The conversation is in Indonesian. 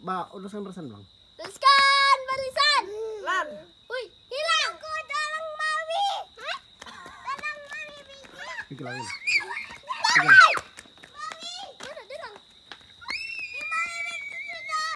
Ba, uruskan barisan bang. Uruskan barisan. Lan. Wih, hilang. Aku tolong mami. Hah? Tolong mami bikin. Bikin lagi.